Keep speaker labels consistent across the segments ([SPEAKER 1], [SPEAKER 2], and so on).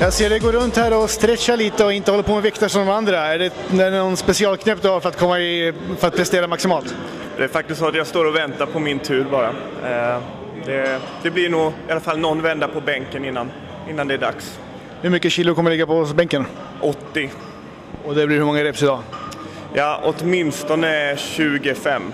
[SPEAKER 1] Jag ser dig gå runt här och stretcha lite och inte hålla på med vikter som de andra. Är det, är det någon specialknep du har för att, komma i, för att prestera maximalt?
[SPEAKER 2] Det är faktiskt så att jag står och väntar på min tur bara. Eh, det, det blir nog i alla fall någon vända på bänken innan, innan det är dags.
[SPEAKER 1] Hur mycket kilo kommer ligga på bänken?
[SPEAKER 2] 80.
[SPEAKER 1] Och det blir hur många reps idag?
[SPEAKER 2] Ja, åtminstone 25.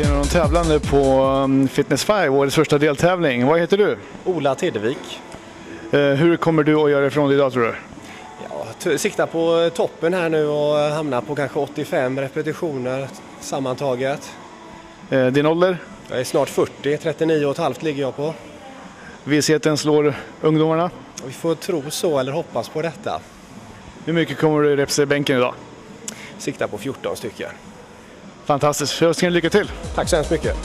[SPEAKER 1] Kommer jag till någon tävlande på um, Fitness 5, årets första deltävling. Vad heter du?
[SPEAKER 3] Ola Tedevik.
[SPEAKER 1] Eh, hur kommer du att göra ifrån dig idag tror du?
[SPEAKER 3] Ja, siktar på toppen här nu och hamnar på kanske 85 repetitioner sammantaget.
[SPEAKER 1] Eh, din ålder?
[SPEAKER 3] Jag är snart 40, 39 och ett halvt ligger jag på.
[SPEAKER 1] Visheten slår ungdomarna.
[SPEAKER 3] Vi får tro så eller hoppas på detta.
[SPEAKER 1] Hur mycket kommer du repsa i bänken idag?
[SPEAKER 3] Siktar på 14 stycken.
[SPEAKER 1] Fantastiskt. Jag önskar lycka till!
[SPEAKER 3] Tack så hemskt mycket.